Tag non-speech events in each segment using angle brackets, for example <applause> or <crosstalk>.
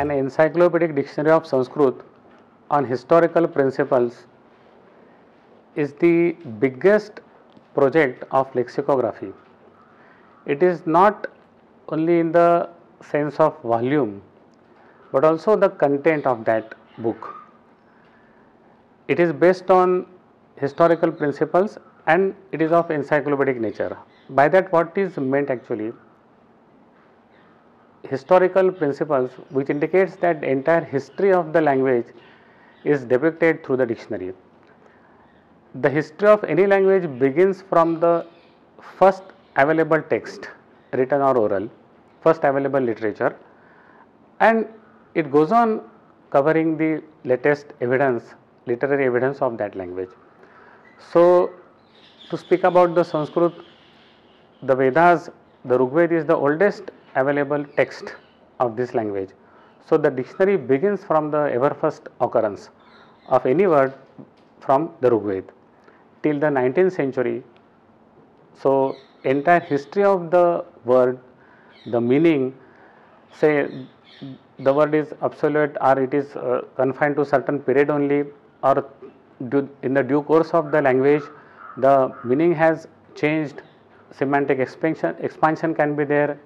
an encyclopedic dictionary of Sanskrit on historical principles is the biggest project of lexicography. It is not only in the sense of volume, but also the content of that book. It is based on historical principles and it is of encyclopedic nature. By that what is meant actually? Historical principles which indicates that entire history of the language is depicted through the dictionary. The history of any language begins from the first available text written or oral, first available literature and it goes on covering the latest evidence, literary evidence of that language. So, to speak about the Sanskrit, the Vedas, the Rigveda is the oldest available text of this language. So, the dictionary begins from the ever first occurrence of any word from the Rigveda till the 19th century. So, entire history of the word, the meaning, say the word is absolute or it is uh, confined to certain period only or in the due course of the language the meaning has changed semantic expansion expansion can be there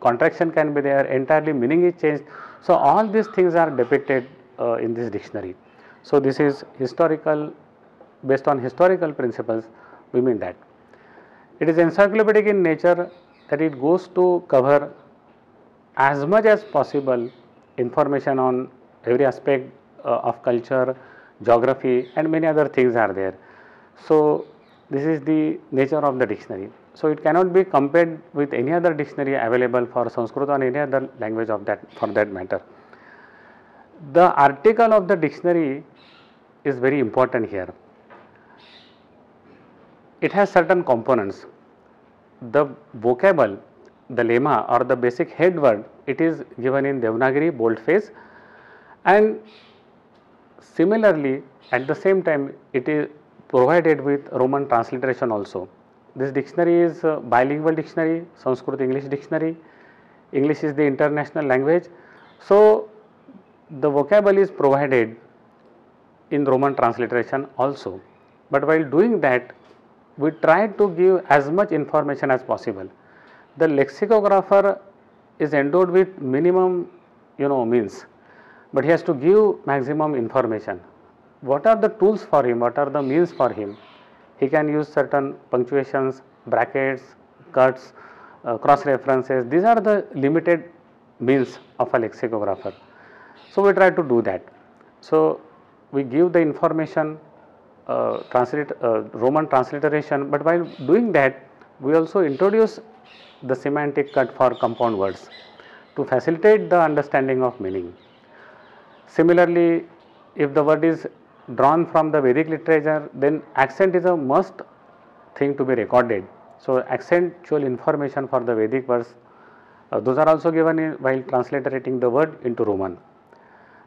contraction can be there entirely meaning is changed so all these things are depicted uh, in this dictionary so this is historical based on historical principles we mean that it is encyclopedic in nature that it goes to cover as much as possible information on every aspect uh, of culture, geography and many other things are there. So, this is the nature of the dictionary. So, it cannot be compared with any other dictionary available for Sanskrit or any other language of that for that matter. The article of the dictionary is very important here. It has certain components. The vocable the lemma or the basic head word it is given in Devanagari boldface and similarly at the same time it is provided with Roman transliteration also. This dictionary is bilingual dictionary Sanskrit English dictionary English is the international language. So, the vocabulary is provided in Roman transliteration also, but while doing that we try to give as much information as possible the lexicographer is endowed with minimum you know means, but he has to give maximum information. What are the tools for him? What are the means for him? He can use certain punctuations, brackets, cuts, uh, cross references. These are the limited means of a lexicographer. So, we try to do that. So, we give the information uh, translate uh, Roman transliteration, but while doing that we also introduce the semantic cut for compound words to facilitate the understanding of meaning. Similarly, if the word is drawn from the Vedic literature, then accent is a must thing to be recorded. So, accentual information for the Vedic verse uh, those are also given in, while transliterating the word into Roman.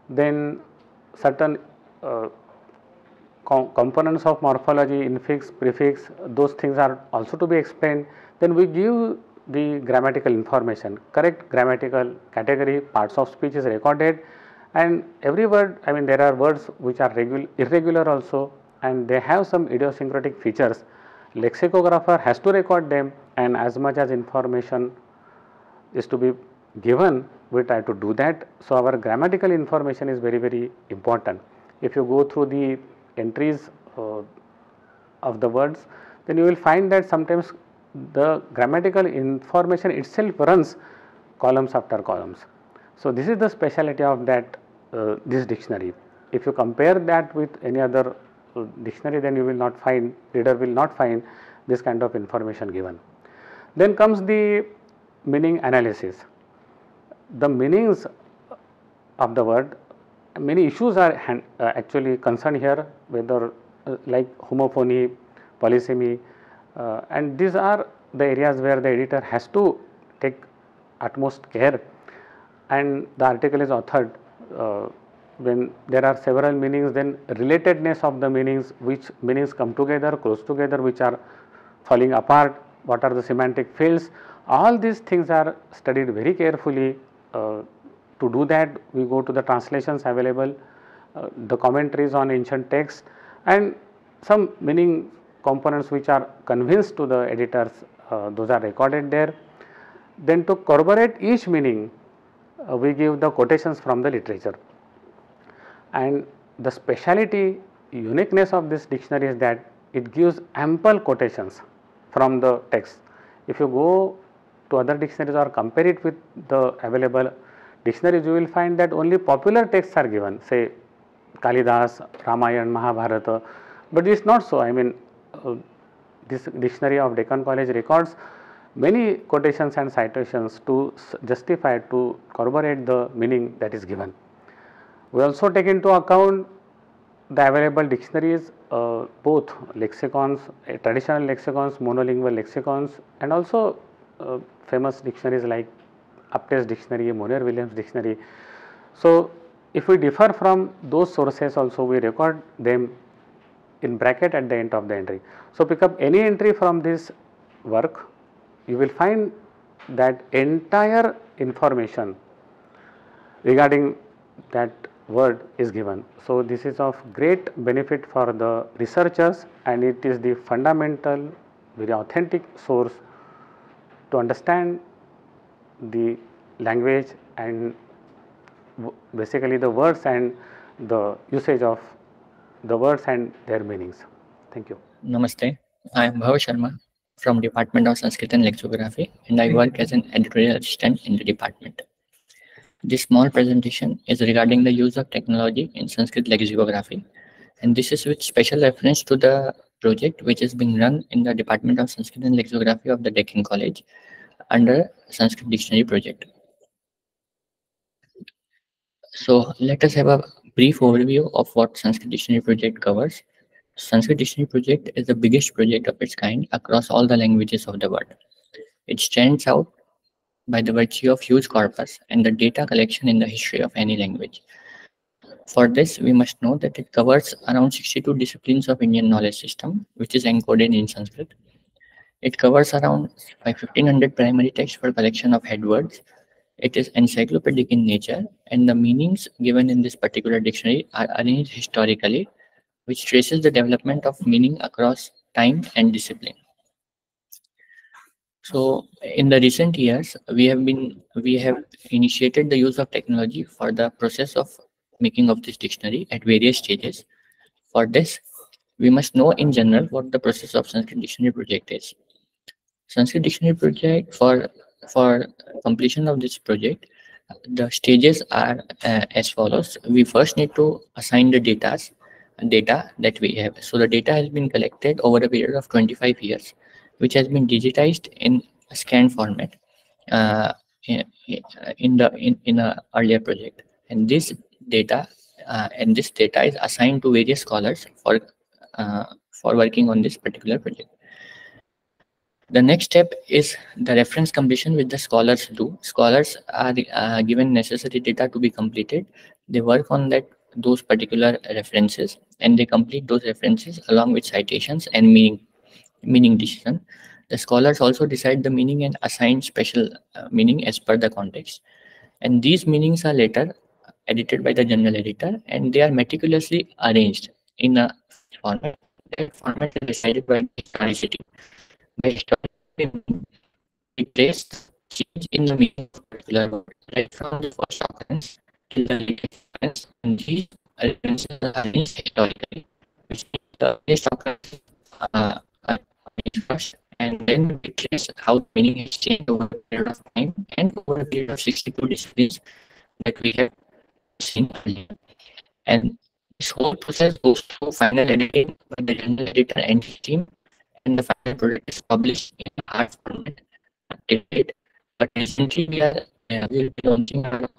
Then certain uh, com components of morphology, infix, prefix, those things are also to be explained. Then we give the grammatical information, correct grammatical category, parts of speech is recorded and every word, I mean there are words which are irregular also and they have some idiosyncratic features. Lexicographer has to record them and as much as information is to be given, we try to do that. So, our grammatical information is very, very important. If you go through the entries uh, of the words, then you will find that sometimes the grammatical information itself runs columns after columns. So, this is the speciality of that uh, this dictionary. If you compare that with any other uh, dictionary then you will not find reader will not find this kind of information given. Then comes the meaning analysis. The meanings of the word many issues are uh, actually concerned here whether uh, like homophony, polysemy, uh, and these are the areas where the editor has to take utmost care and the article is authored when there are several meanings then relatedness of the meanings which meanings come together close together which are falling apart what are the semantic fields all these things are studied very carefully uh, To do that, we go to the translations available, uh, the commentaries on ancient texts and some meaning components which are convinced to the editors, uh, those are recorded there. Then to corroborate each meaning, uh, we give the quotations from the literature. And the speciality uniqueness of this dictionary is that it gives ample quotations from the text. If you go to other dictionaries or compare it with the available dictionaries, you will find that only popular texts are given, say Kalidas, Ramayana, Mahabharata, but it is not so. I mean, uh, this dictionary of Deccan College records many quotations and citations to justify to corroborate the meaning that is given. We also take into account the available dictionaries uh, both lexicons, uh, traditional lexicons, monolingual lexicons and also uh, famous dictionaries like Aptes dictionary, Monier-Williams dictionary. So, if we differ from those sources also we record them in bracket at the end of the entry. So, pick up any entry from this work you will find that entire information regarding that word is given. So, this is of great benefit for the researchers and it is the fundamental very authentic source to understand the language and basically the words and the usage of the words and their meanings. Thank you. Namaste. I am Bhav Sharma from Department of Sanskrit and Lexicography and I work as an editorial assistant in the department. This small presentation is regarding the use of technology in Sanskrit lexicography and this is with special reference to the project which is being run in the Department of Sanskrit and Lexicography of the Deccan College under Sanskrit Dictionary project. So let us have a brief overview of what Sanskrit Dictionary project covers. Sanskrit Dictionary project is the biggest project of its kind across all the languages of the world. It stands out by the virtue of huge corpus and the data collection in the history of any language. For this, we must know that it covers around 62 disciplines of Indian knowledge system, which is encoded in Sanskrit. It covers around 1500 primary texts for collection of headwords. It is encyclopedic in nature, and the meanings given in this particular dictionary are arranged historically, which traces the development of meaning across time and discipline. So in the recent years, we have been we have initiated the use of technology for the process of making of this dictionary at various stages. For this, we must know in general what the process of Sanskrit Dictionary project is. Sanskrit Dictionary project for for completion of this project, the stages are uh, as follows. We first need to assign the data data that we have. So the data has been collected over a period of 25 years which has been digitized in a scan format uh, in, the in, in a earlier project. And this data uh, and this data is assigned to various scholars for uh, for working on this particular project. The next step is the reference completion which the scholars do. Scholars are uh, given necessary data to be completed. They work on that those particular references and they complete those references along with citations and meaning meaning decision. The scholars also decide the meaning and assign special uh, meaning as per the context. And these meanings are later edited by the general editor and they are meticulously arranged in a format. That format is decided by the historicity. By historicity, we place change in the meaning of particular word, right from the first occurrence till the latest occurrence. And these references arranged historically, which the occurrence uh, first and then we trace how the meaning has changed over a period of time and over a period of 62 disciplines that we have seen earlier. And this whole process goes through final editing by the general editor and his team, and the final product is published in R format. But recently we are uh, will be launching our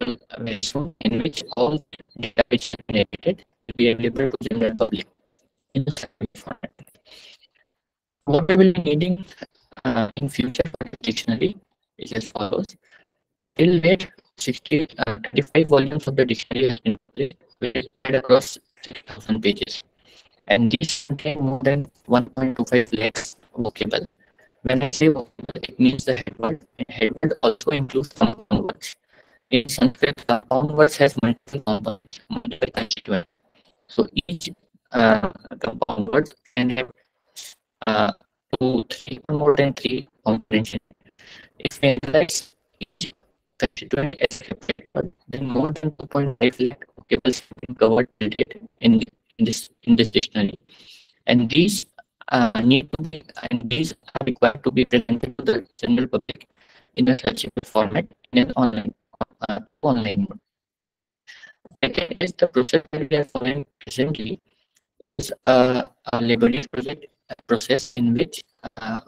very in which all data which has been will be available to general public in the format what we will be needing uh, in future for the dictionary is as follows. Till date, 60, uh, 25 volumes of the dictionary has been spread across 6,000 pages. And these contain more than 1.25 lakhs vocable. When I say vocable, it means the headword. And headword also includes some in Sanskrit, uh, compound has multiple compounds, multiple constituents. So each uh, compound word can have uh, two, three, or more than three components. If we analyze each constituent as separate word, then more than 2.5 lakh vocables have been covered in, in this in this dictionary, and these uh, need to be and these are required to be presented to the general public in a searchable format in an online uh, online mode. Second is the process that we are following presently is a, a labeling project a process in which uh,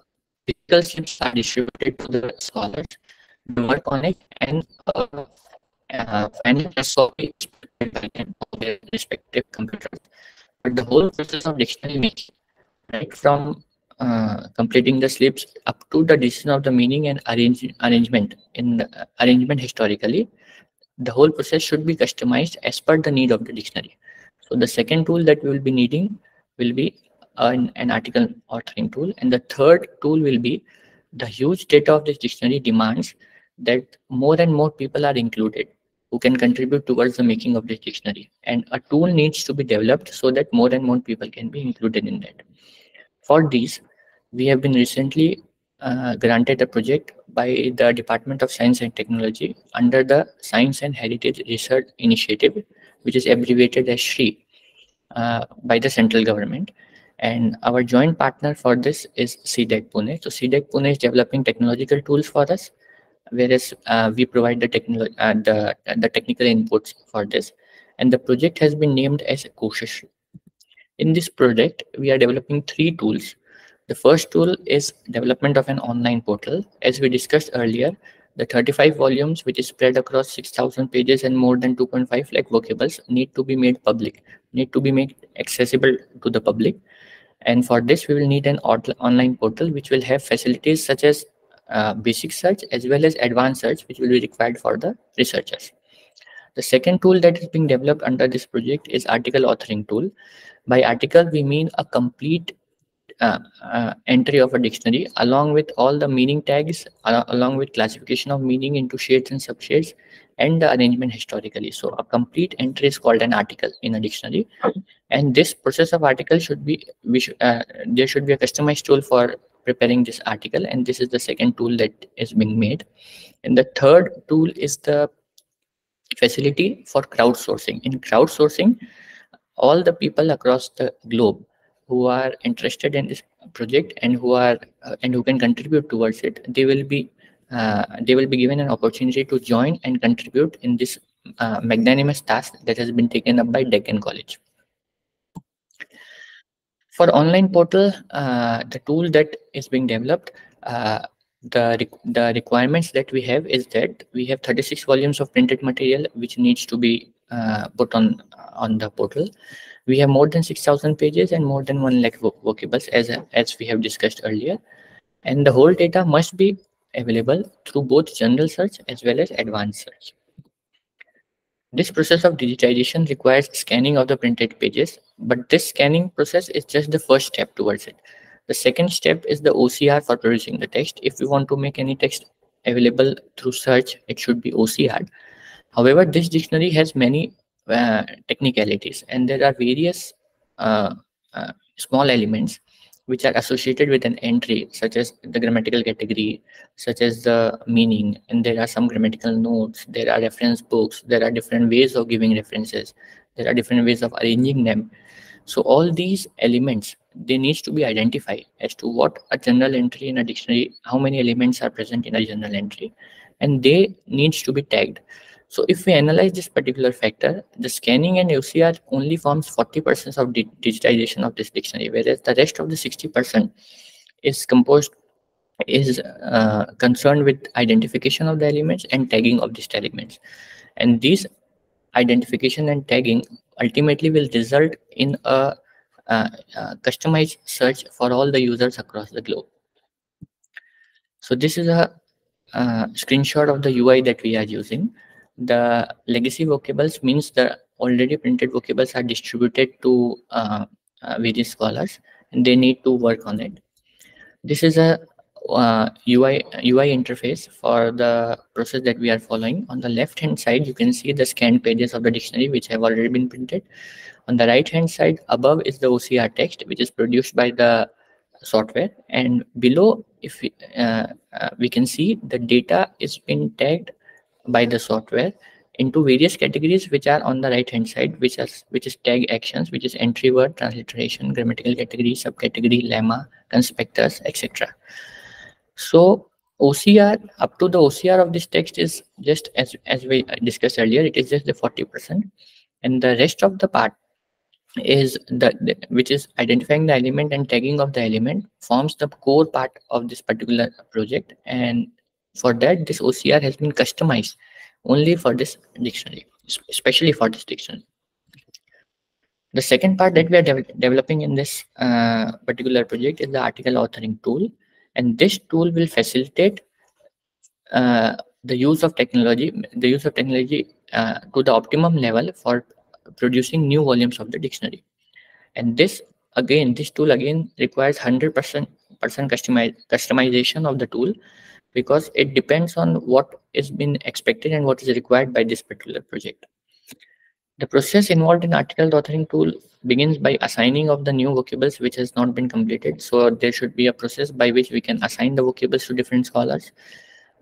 physical are distributed to the scholars to work on it and uh, uh, final copy by them on their respective computers. But the whole process of dictionary making, right from uh, completing the slips up to the decision of the meaning and arrange, arrangement. In uh, arrangement historically the whole process should be customized as per the need of the dictionary. So the second tool that we will be needing will be an, an article authoring tool. And the third tool will be the huge data of this dictionary demands that more and more people are included who can contribute towards the making of this dictionary. And a tool needs to be developed so that more and more people can be included in that for these, we have been recently uh, granted a project by the Department of Science and Technology under the Science and Heritage Research Initiative, which is abbreviated as SHRI uh, by the central government. And our joint partner for this is C-DAC Pune. So C-DAC Pune is developing technological tools for us, whereas uh, we provide the, uh, the, the technical inputs for this. And the project has been named as Koshish in this project, we are developing three tools. The first tool is development of an online portal. As we discussed earlier, the 35 volumes, which is spread across 6,000 pages and more than 2.5 lakh vocables, need to be made public, need to be made accessible to the public. And for this, we will need an online portal, which will have facilities such as uh, basic search as well as advanced search, which will be required for the researchers. The second tool that is being developed under this project is article authoring tool. By article, we mean a complete uh, uh, entry of a dictionary along with all the meaning tags, uh, along with classification of meaning into shades and subshades and the arrangement historically. So a complete entry is called an article in a dictionary. And this process of article should be, we uh, there should be a customized tool for preparing this article. And this is the second tool that is being made. And the third tool is the facility for crowdsourcing. In crowdsourcing, all the people across the globe who are interested in this project and who are uh, and who can contribute towards it they will be uh, they will be given an opportunity to join and contribute in this uh, magnanimous task that has been taken up by Deccan College. For online portal, uh, the tool that is being developed, uh, the, the requirements that we have is that we have 36 volumes of printed material which needs to be uh, put on on the portal. We have more than 6,000 pages and more than 1 lakh vocables as, as we have discussed earlier. And the whole data must be available through both general search as well as advanced search. This process of digitization requires scanning of the printed pages, but this scanning process is just the first step towards it. The second step is the OCR for producing the text. If we want to make any text available through search, it should be OCR. However, this dictionary has many uh, technicalities and there are various uh, uh, small elements which are associated with an entry such as the grammatical category such as the meaning and there are some grammatical notes there are reference books there are different ways of giving references there are different ways of arranging them so all these elements they need to be identified as to what a general entry in a dictionary how many elements are present in a general entry and they needs to be tagged so if we analyze this particular factor, the scanning and OCR only forms 40% of the digitization of this dictionary, whereas the rest of the 60% is composed is uh, concerned with identification of the elements and tagging of these elements. And these identification and tagging ultimately will result in a, a, a customized search for all the users across the globe. So this is a, a screenshot of the UI that we are using the legacy vocables means the already printed vocables are distributed to uh, uh, various scholars and they need to work on it. This is a uh, UI UI interface for the process that we are following. On the left hand side, you can see the scanned pages of the dictionary which have already been printed. On the right hand side, above is the OCR text which is produced by the software, and below, if we, uh, uh, we can see the data is been tagged by the software into various categories which are on the right hand side which is which is tag actions which is entry word transliteration grammatical category subcategory lemma conspectus etc so ocr up to the ocr of this text is just as as we discussed earlier it is just the 40 percent. And the rest of the part is the, which is identifying the element and tagging of the element forms the core part of this particular project and for that this ocr has been customized only for this dictionary, especially for this dictionary. The second part that we are de developing in this uh, particular project is the article authoring tool. And this tool will facilitate uh, the use of technology, the use of technology uh, to the optimum level for producing new volumes of the dictionary. And this again, this tool again requires 100% person customize, customization of the tool because it depends on what is been expected and what is required by this particular project. The process involved in article authoring tool begins by assigning of the new vocables which has not been completed. So there should be a process by which we can assign the vocables to different scholars.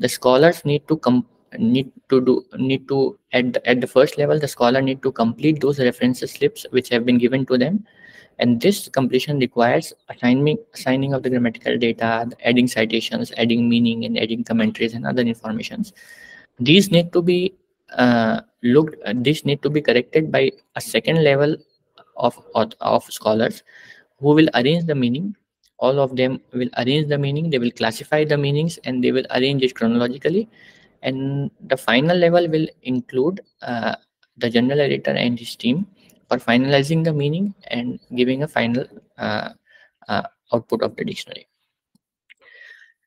The scholars need to come need to do need to at the, at the first level the scholar need to complete those references slips which have been given to them and this completion requires assigning, assigning of the grammatical data, adding citations, adding meaning, and adding commentaries and other informations. These need to be uh, looked. Uh, these need to be corrected by a second level of, of of scholars who will arrange the meaning. All of them will arrange the meaning. They will classify the meanings and they will arrange it chronologically. And the final level will include uh, the general editor and his team for finalizing the meaning and giving a final uh, uh, output of the dictionary.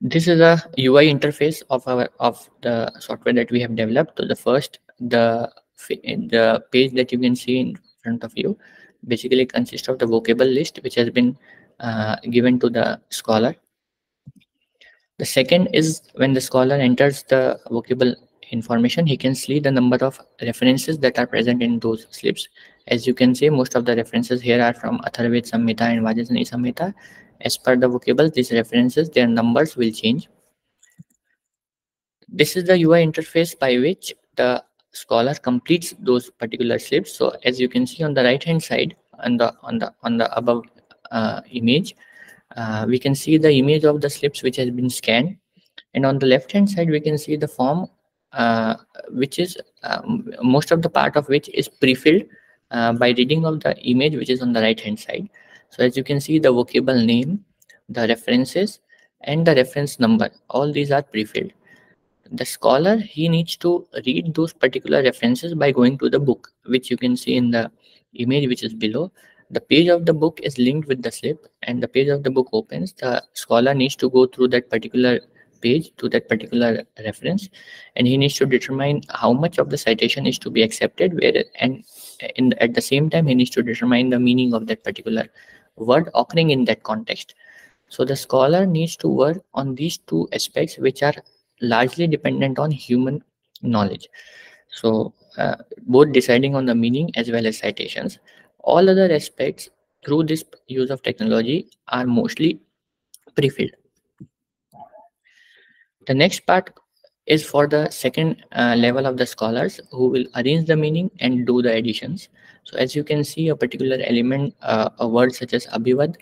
This is a UI interface of our of the software that we have developed. So the first the the page that you can see in front of you basically consists of the vocable list which has been uh, given to the scholar. The second is when the scholar enters the vocable information, he can see the number of references that are present in those slips as you can see, most of the references here are from Atharvaved Samhita and Vajasaneyi Samhita. As per the vocables, these references, their numbers will change. This is the UI interface by which the scholar completes those particular slips. So as you can see on the right hand side, on the on the on the above uh, image, uh, we can see the image of the slips which has been scanned, and on the left hand side we can see the form uh, which is um, most of the part of which is pre-filled uh, by reading of the image which is on the right hand side. So as you can see the vocable name, the references and the reference number, all these are pre-filled. The scholar, he needs to read those particular references by going to the book, which you can see in the image which is below. The page of the book is linked with the slip and the page of the book opens. The scholar needs to go through that particular page to that particular reference and he needs to determine how much of the citation is to be accepted where and in at the same time he needs to determine the meaning of that particular word occurring in that context. So the scholar needs to work on these two aspects which are largely dependent on human knowledge. So uh, both deciding on the meaning as well as citations all other aspects through this use of technology are mostly pre-filled the next part is for the second uh, level of the scholars who will arrange the meaning and do the additions. So as you can see, a particular element, uh, a word such as abhivad,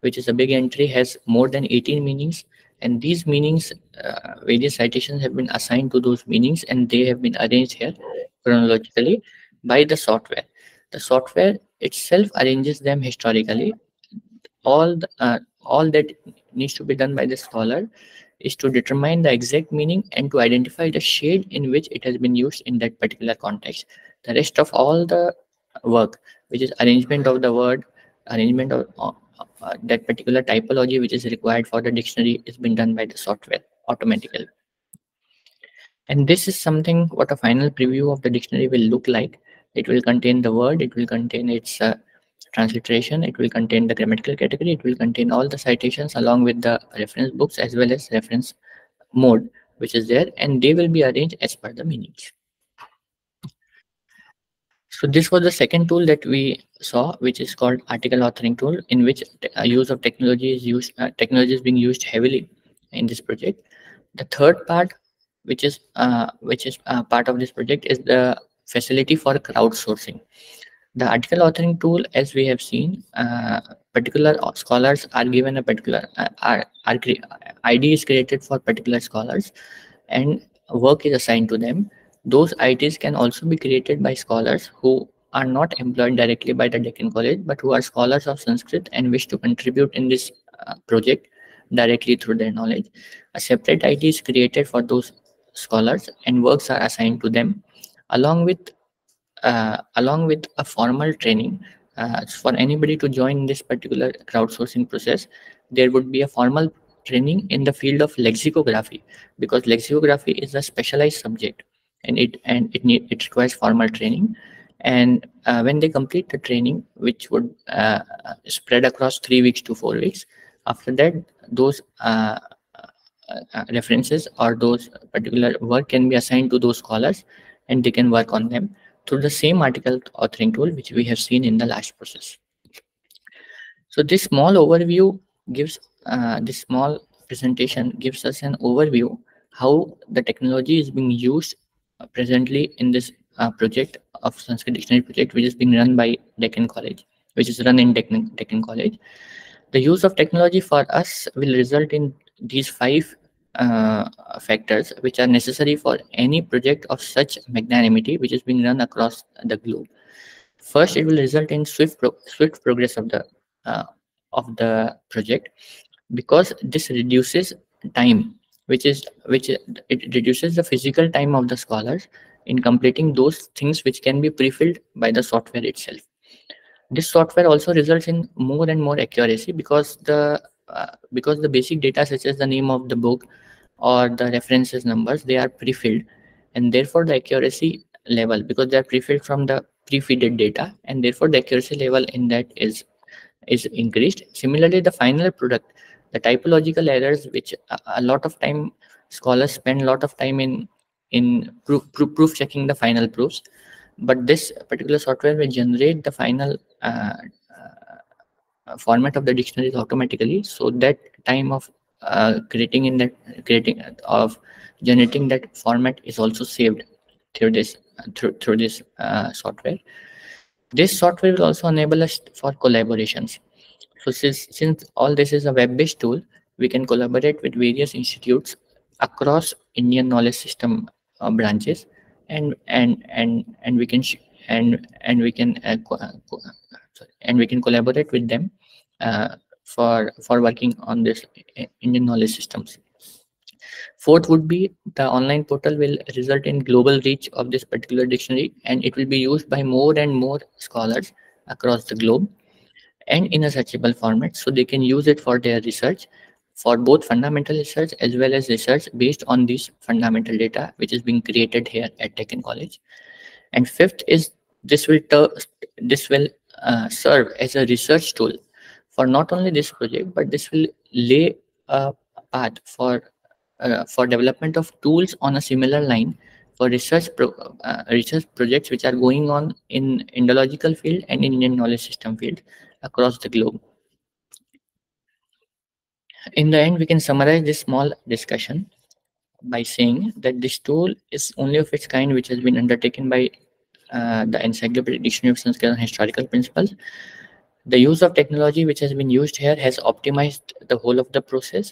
which is a big entry, has more than 18 meanings. And these meanings, uh, various citations have been assigned to those meanings and they have been arranged here chronologically by the software. The software itself arranges them historically. All, the, uh, all that needs to be done by the scholar is to determine the exact meaning and to identify the shade in which it has been used in that particular context. The rest of all the work, which is arrangement of the word, arrangement of uh, uh, that particular typology which is required for the dictionary is being done by the software automatically. And this is something what a final preview of the dictionary will look like. It will contain the word, it will contain its uh, transliteration it will contain the grammatical category it will contain all the citations along with the reference books as well as reference mode which is there and they will be arranged as per the meanings so this was the second tool that we saw, which is called article authoring tool, in which use of technology is used. Uh, technology is being used heavily in this project. The third part, which is uh, which is uh, part of this project, is the facility for crowdsourcing. The article authoring tool, as we have seen, uh, particular scholars are given a particular uh, are, are ID is created for particular scholars, and work is assigned to them those IDs can also be created by scholars who are not employed directly by the Deccan College, but who are scholars of Sanskrit and wish to contribute in this uh, project directly through their knowledge. A separate ID is created for those scholars and works are assigned to them along with uh, along with a formal training uh, for anybody to join this particular crowdsourcing process there would be a formal training in the field of lexicography because lexicography is a specialized subject and it and it need it requires formal training. And uh, when they complete the training which would uh, spread across three weeks to four weeks after that those uh, uh references or those particular work can be assigned to those scholars and they can work on them through the same article authoring tool which we have seen in the last process so this small overview gives uh, this small presentation gives us an overview how the technology is being used presently in this uh, project of Sanskrit Dictionary project, which is being run by Deccan College, which is run in Deccan, Deccan College. The use of technology for us will result in these five uh, factors, which are necessary for any project of such magnanimity, which is being run across the globe. First, it will result in swift pro swift progress of the uh, of the project because this reduces time which is which it reduces the physical time of the scholars in completing those things which can be pre-filled by the software itself this software also results in more and more accuracy because the uh, because the basic data such as the name of the book or the references numbers they are pre-filled. And therefore the accuracy level because they are pre-filled from the pre-feeded data and therefore the accuracy level in that is is increased. Similarly the final product the typological errors which a, a, lot of time scholars spend a lot of time in in proof, proof, proof checking the final proofs. But this particular software will generate the final uh, format of the dictionaries automatically. So that time of uh, creating in that creating of generating that format is also saved through this through, through this uh, software. This software will also enable us for collaborations. So since, since all this is a web-based tool, we can collaborate with various institutes across Indian knowledge system uh, branches, and and and and we can and and we can uh, uh and we can collaborate with them uh, for for working on this uh, Indian knowledge systems. Fourth would be the online portal will result in global reach of this particular dictionary and it will be used by more and more scholars across the globe and in a searchable format so they can use it for their research for both fundamental research as well as research based on this fundamental data which is being created here at Deccan College. And fifth is this will this will uh, serve as a research tool for not only this project but this will lay a path for uh, for development of tools on a similar line for research pro, uh, research projects which are going on in Indological field and in Indian knowledge system field across the globe. In the end, we can summarize this small discussion by saying that this tool is only of its kind which has been undertaken by uh, the Encyclopedic Dictionary of Sanskrit and Historical Principles. The use of technology which has been used here has optimized the whole of the process.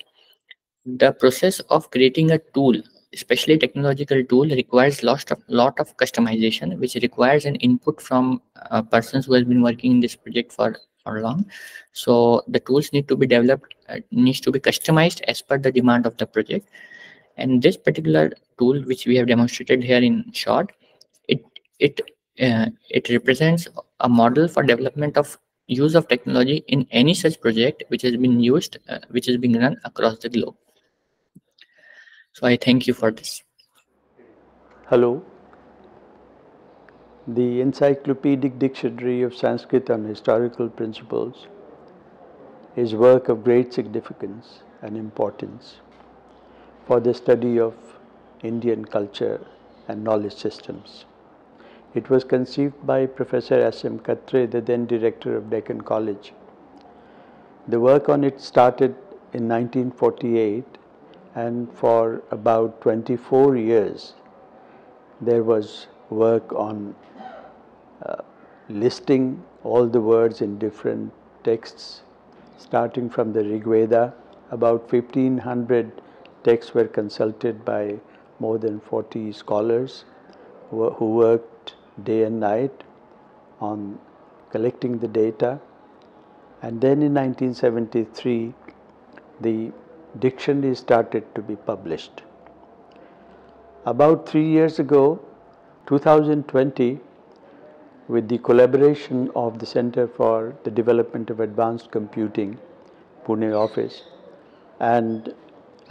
The process of creating a tool, especially technological tool, requires lot of, lot of customization, which requires an input from uh, persons who has been working in this project for or long so the tools need to be developed uh, needs to be customized as per the demand of the project and this particular tool which we have demonstrated here in short it it uh, it represents a model for development of use of technology in any such project which has been used uh, which is being run across the globe. So i thank you for this. Hello. The Encyclopedic Dictionary of Sanskrit on Historical Principles is work of great significance and importance for the study of Indian culture and knowledge systems. It was conceived by Professor S.M. Katre, the then director of Deccan College. The work on it started in 1948 and for about 24 years there was work on uh, listing all the words in different texts starting from the Rig Veda about 1500 texts were consulted by more than 40 scholars who worked day and night on collecting the data. And then in 1973, the dictionary started to be published. About three years ago, 2020, with the collaboration of the Center for the Development of Advanced Computing, Pune office, and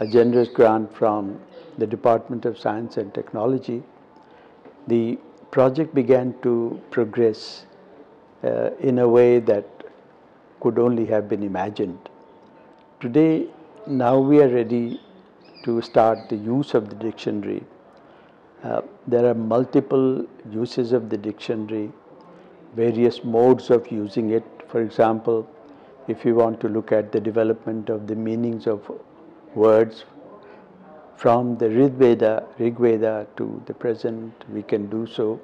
a generous grant from the Department of Science and Technology, the project began to progress uh, in a way that could only have been imagined. Today, now we are ready to start the use of the dictionary. Uh, there are multiple uses of the dictionary, various modes of using it. For example, if you want to look at the development of the meanings of words from the Rig Veda, Rig Veda to the present, we can do so.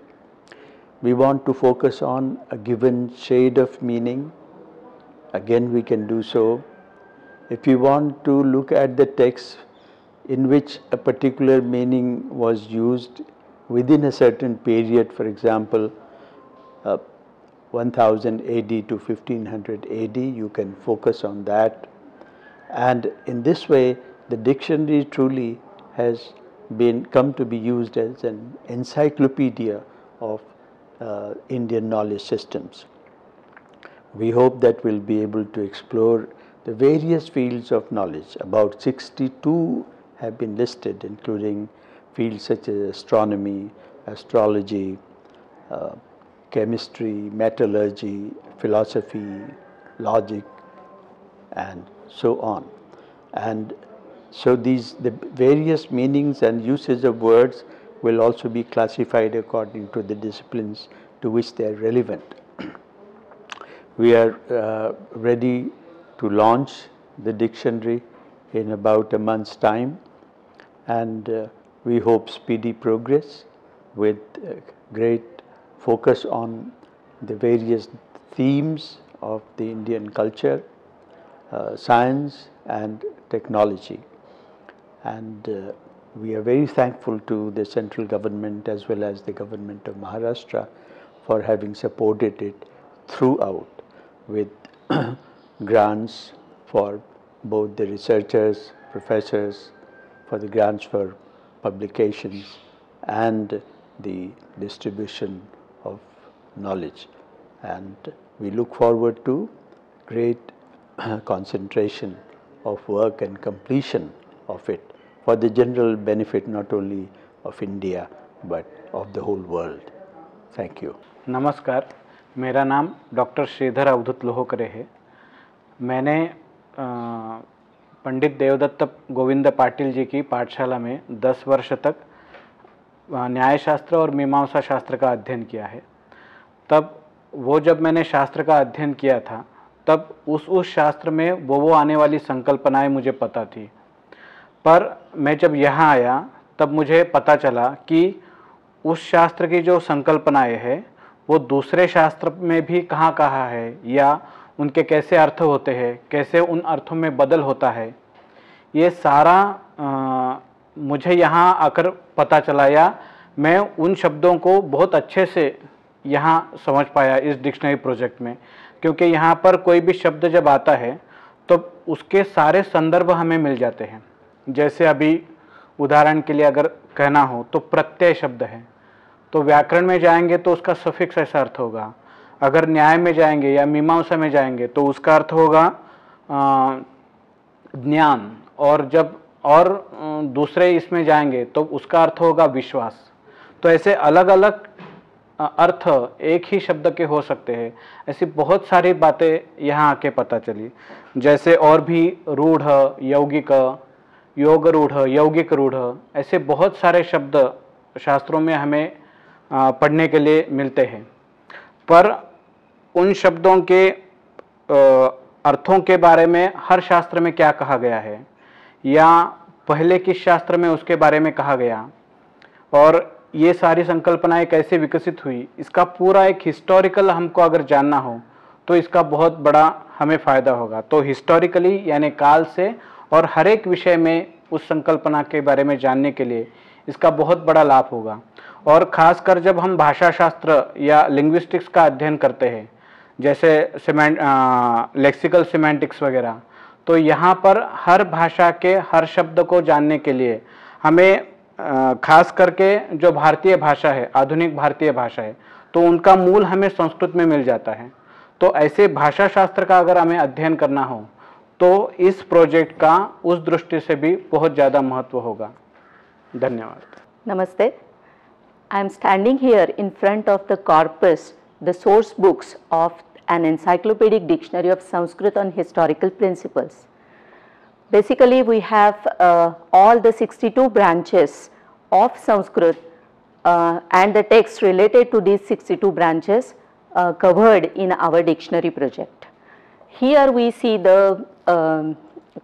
We want to focus on a given shade of meaning, again we can do so. If you want to look at the text in which a particular meaning was used within a certain period, for example, uh, 1000 AD to 1500 AD, you can focus on that. And in this way, the dictionary truly has been come to be used as an encyclopedia of uh, Indian knowledge systems. We hope that we'll be able to explore the various fields of knowledge. About 62 have been listed, including fields such as astronomy, astrology, uh, chemistry, metallurgy, philosophy, logic, and so on. And so these the various meanings and uses of words will also be classified according to the disciplines to which they are relevant. <clears throat> we are uh, ready to launch the dictionary in about a month's time and uh, we hope speedy progress with uh, great focus on the various themes of the Indian culture, uh, science and technology. And uh, we are very thankful to the central government as well as the government of Maharashtra for having supported it throughout with <clears throat> grants for both the researchers, professors, for the grants for publications and the distribution of knowledge. And we look forward to great <clears throat> concentration of work and completion of it for the general benefit not only of India, but of the whole world. Thank you. नमस्कार, मेरा नाम doctor Shridhar Avadhut Lohokare है मैंने पंडित देवदत्त गोविंद पाटिल जी की पाठशाला में 10 वर्ष तक न्याय शास्त्र और मीमांसा शास्त्र का अध्ययन किया है तब वो जब मैंने शास्त्र का अध्ययन किया था, तब उस उस शास्त्र में वो वो आने वाली संकल्पनाएँ मुझे पता थी पर मैं जब यहाँ आया तब मुझे पता चला कि उस शास्त्र की जो संकल्पनाएँ है वो दूसरे शास्त्र में भी कहाँ कहाँ है या उनके कैसे अर्थ होते हैं कैसे उन अर्थों में बदल होता है ये सारा आ, मुझे यहाँ आकर पता चला या मैं उन शब्दों को बहुत अच्छे से यहाँ समझ पाया इस डिक्शनरी प्रोजेक्ट में। क्योंकि यहाँ पर कोई भी शब्द जब आता है तो उसके सारे संदर्भ हमें मिल जाते हैं। जैसे अभी उदाहरण के लिए अगर कहना हो तो प्रत्यय शब्द है। तो व्याकरण में जाएँगे तो उसका सफिक्स ऐसा अर्थ होगा। अगर न्याय में जाएँगे या मीमांसा में जाएँगे तो उसका अर्थ होगा ज्ञान। और जब और दूसरे इसमें जाएँगे तो उसका अर्थ होगा विश्वास। तो ऐसे अलग अलग अर्थ एक ही शब्द के हो सकते हैं। ऐसी बहुत सारी बातें यहाँ आके पता चली। जैसे और भी रूढ़, यौगिक योग रूढ़ यौगिक रूढ़ ऐसे बहुत सारे शब्द शास्त्रों में हमें पढ़ने के लिए मिलते हैं। पर उन शब्दों के अर्थों के बारे में हर शास्त्र में क्या कहा गया है? या पहले किस शास्त्र में उसके बारे में कहा गया? और ये सारी संकल्पनाएँ कैसे विकसित हुई? इसका पूरा एक हिस्टोरिकल हमको अगर जानना हो तो इसका बहुत बड़ा हमें फ़ायदा होगा। तो हिस्टोरिकली यानी काल से और हर एक विषय में उस संकल्पना के बारे में जानने के लिए इसका बहुत बड़ा लाभ होगा। और ख़ासकर जब हम भाषा शास्त्र या लिंग्विस्टिक्स का अध्ययन करते हैं जैसे सीमेंट लेक्सिकल सीमेंटिक्स वगैरह तो यहाँ पर हर भाषा के हर शब्द को जानने के लिए हमें आ, खास करके जो भारतीय भाषा है आधुनिक भारतीय भाषा है तो उनका मूल हमें संस्कृत में मिल जाता है। तो ऐसे भाषा शास्त्र का अगर हमें अध्ययन करना हो तो इस प्रोजेक्ट का उस दृष्टि से भी बहुत ज़्यादा महत्व होगा। धन्यवाद। नमस्ते। I am standing here in front of the corpus the source books of an encyclopedic dictionary of Sanskrit on historical principles basically we have all the 62 branches of Sanskrit and the text related to this 62 branches covered in our dictionary project here we see the um,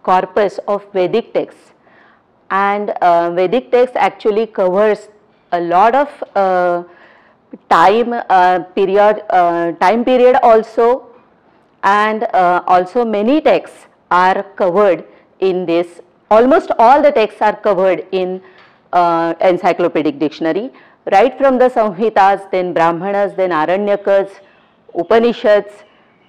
corpus of Vedic texts. And uh, Vedic text actually covers a lot of uh, time uh, period, uh, time period also. And uh, also many texts are covered in this, almost all the texts are covered in encyclopedic dictionary. Right from the Samhitas, then Brahmanas, then Aranyakas, Upanishads,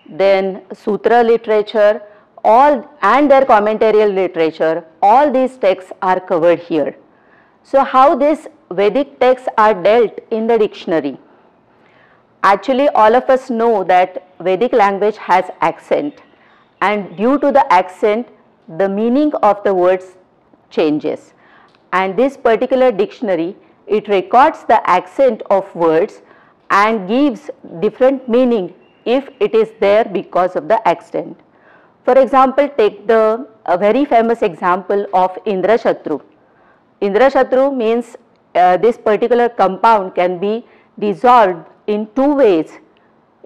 then Sutra literature, all and their commentarial literature, all these texts are covered here. So how these Vedic texts are dealt in the dictionary? Actually all of us know that Vedic language has accent and due to the accent the meaning of the words changes and this particular dictionary it records the accent of words and gives different meaning if it is there because of the accent. For example, take the a very famous example of Indra Shatru. Indra Shatru means uh, this particular compound can be dissolved in two ways,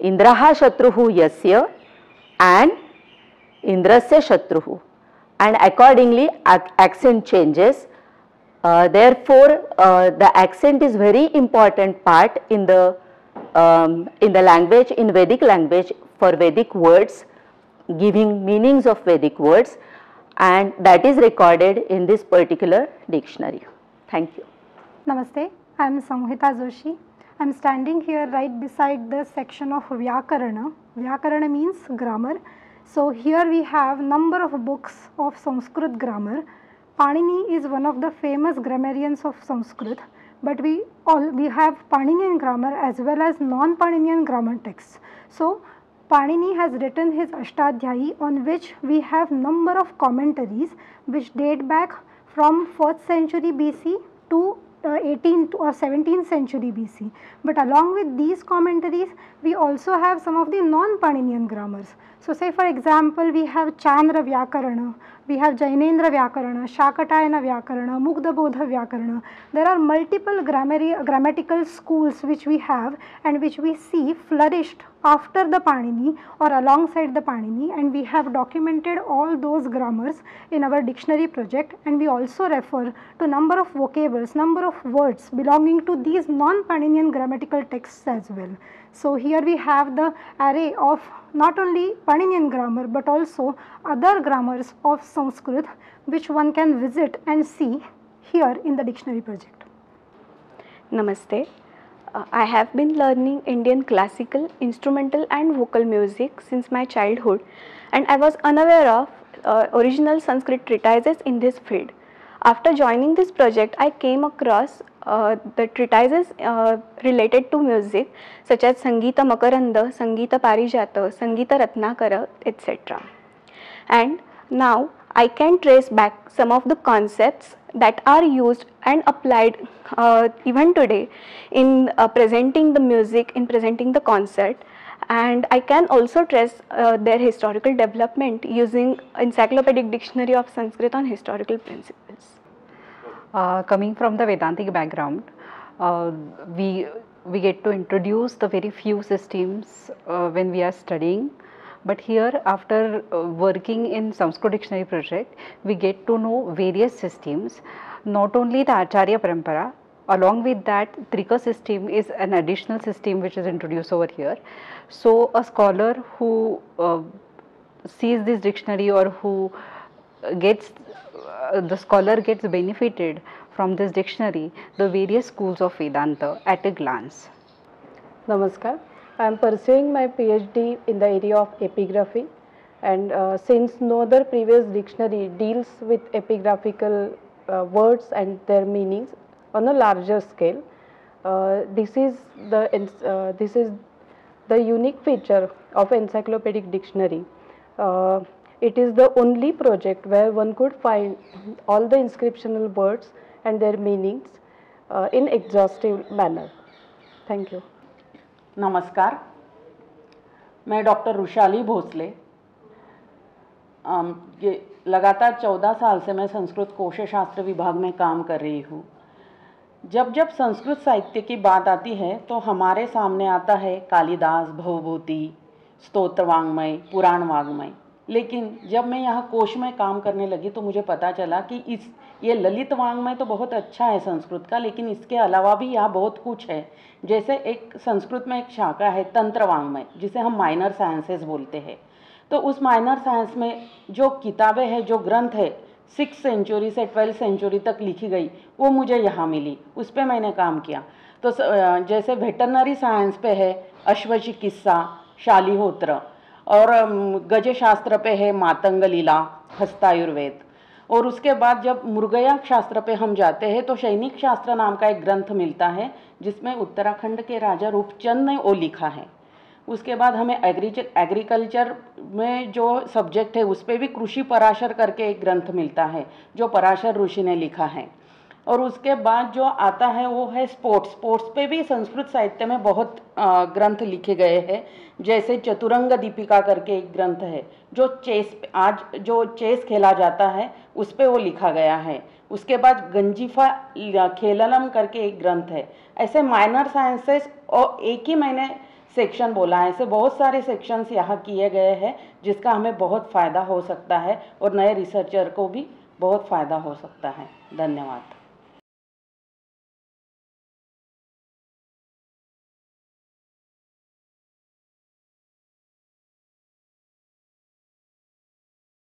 Indraha Shatruhu Yasya and Indrasya Shatruhu. And accordingly accent changes. Uh, therefore, uh, the accent is very important part in the um, in the language in Vedic language for Vedic words giving meanings of Vedic words and that is recorded in this particular dictionary. Thank you. Namaste, I am Samhita Joshi. I am standing here right beside the section of Vyakarana. Vyakarana means grammar. So here we have number of books of Sanskrit grammar Panini is one of the famous grammarians of Sanskrit, but we all we have Paninian grammar as well as non-Paninian grammar texts. So Panini has written his Ashtadhyayi on which we have number of commentaries which date back from 4th century BC to uh, 18th or 17th century BC. But along with these commentaries, we also have some of the non-Paninian grammars. So say for example, we have Chandra Vyakarana, we have Jainendra Vyakarana, Shakatayana Vyakarana, Mugdhabodha Vyakarana. There are multiple grammatical schools which we have and which we see flourished after the Panini or alongside the Panini and we have documented all those grammars in our dictionary project and we also refer to number of vocables, number of words belonging to these non-Paninian grammatical texts as well. So here we have the array of not only Paninian grammar but also other grammars of Sanskrit which one can visit and see here in the dictionary project. Namaste. Uh, I have been learning Indian classical, instrumental and vocal music since my childhood and I was unaware of uh, original Sanskrit treatises in this field. After joining this project, I came across the treatises related to music such as Sangita Makaranda, Sangita Parijata, Sangita Ratnakara, etc. And now I can trace back some of the concepts that are used and applied uh, even today in uh, presenting the music, in presenting the concert. And I can also trace uh, their historical development using Encyclopedic Dictionary of Sanskrit on historical principles. Uh, coming from the Vedantic background, uh, we we get to introduce the very few systems uh, when we are studying but here after uh, working in Sanskrit dictionary project we get to know various systems not only the Acharya Parampara along with that Trika system is an additional system which is introduced over here. So a scholar who uh, sees this dictionary or who gets uh, the scholar gets benefited from this dictionary the various schools of Vedanta at a glance. Namaskar. I am pursuing my PhD in the area of epigraphy and uh, since no other previous dictionary deals with epigraphical uh, words and their meanings on a larger scale, uh, this is the uh, this is the unique feature of encyclopedic dictionary. Uh, it is the only project where one could find all the inscriptional words and their meanings uh, in exhaustive manner. Thank you. नमस्कार मैं doctor Rushali Bhosle ये लगातार चौदह साल से मैं संस्कृत कोश शास्त्र विभाग में काम कर रही हूँ जब जब संस्कृत साहित्य की बात आती है तो हमारे सामने आता है कालिदास भवभूति स्तोत्र वांग्मय पुराण वांग्मय लेकिन जब मैं यहाँ कोश में काम करने लगी तो मुझे पता चला कि इस, ये ललित वांग्मय तो बहुत अच्छा है संस्कृत का, लेकिन इसके अलावा भी यहाँ बहुत कुछ है। जैसे एक संस्कृत में एक शाखा है तंत्र वांग्मय जिसे हम माइनर साइंसेस बोलते हैं। तो उस माइनर साइंस में जो किताबें हैं, जो ग्रंथ है सिक्स सेंचुरी से ट्वेल्थ सेंचुरी तक लिखी गई, वो मुझे यहाँ मिली। उस पर मैंने काम किया। तो जैसे वेटरनरी साइंस पे है अश्व चिकित्सा शालीहोत्र और गज शास्त्र पे है मातंग लीला हस्तायुर्वेद। और उसके बाद जब मुर्गया शास्त्र पे हम जाते हैं तो सैनिक शास्त्र नाम का एक ग्रंथ मिलता है, जिसमें उत्तराखंड के राजा रूपचंद ने वो लिखा है। उसके बाद हमें एग्रीकल्चर में जो सब्जेक्ट है, उस पर भी कृषि पराशर करके एक ग्रंथ मिलता है, जो पराशर ऋषि ने लिखा है। और उसके बाद जो आता है वो है स्पोर्ट्स स्पोर्ट्स पे भी संस्कृत साहित्य में बहुत ग्रंथ लिखे गए हैं। जैसे चतुरंग दीपिका करके एक ग्रंथ है, जो चेस आज जो चेस खेला जाता है, उस पर वो लिखा गया है। उसके बाद गंजीफा खेलनम करके एक ग्रंथ है। ऐसे माइनर साइंसेस और एक ही मैंने सेक्शन बोला है। ऐसे बहुत सारे सेक्शंस यहाँ किए गए हैं, जिसका हमें बहुत फ़ायदा हो सकता है और नए रिसर्चर को भी बहुत फ़ायदा हो सकता है। धन्यवाद।